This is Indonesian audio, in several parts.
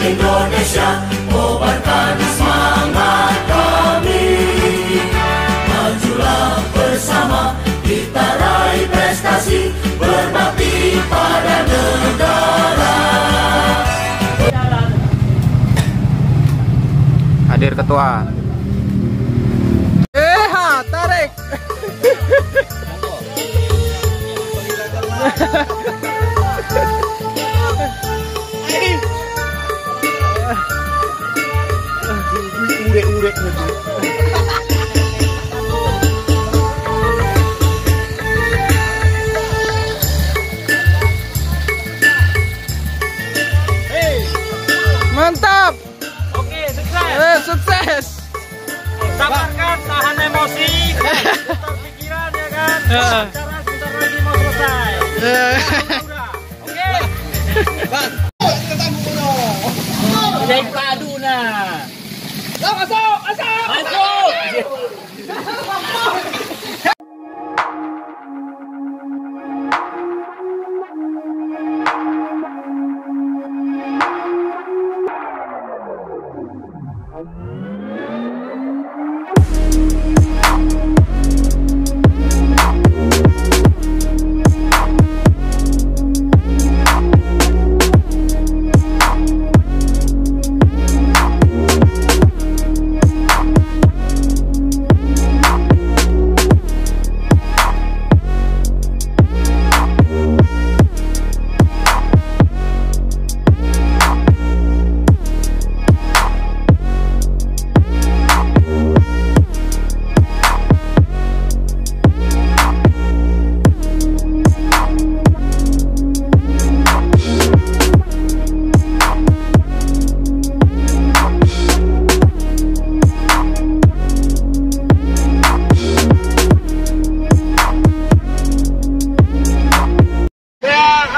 Indonesia Kobarkan semangat kami Majulah bersama Kita raih prestasi Berbakti pada negara Hadir ketua. Eh, ha, tarik. Mantap. Oke, sukses. Eh, sukses. Sabarkan, tahan emosi, putar pikiran ya kan. Ya. Acara sebentar lagi mau selesai. 来往上阿上阿上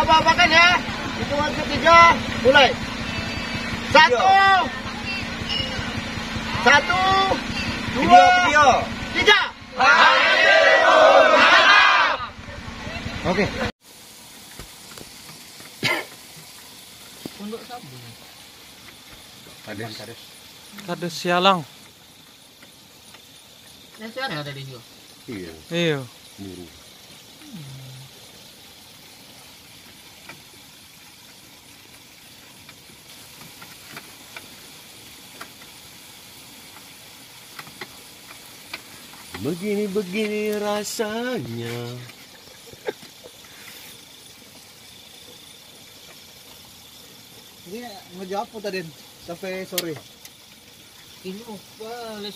apa-apakan ya. Hitungan ketiga, mulai. Satu. Satu. Dua. Video, Tiga. Oke. Kades sialang. Iya. Begini-begini rasanya Ini ngejawab tadi sampai sore. Ini apa? Les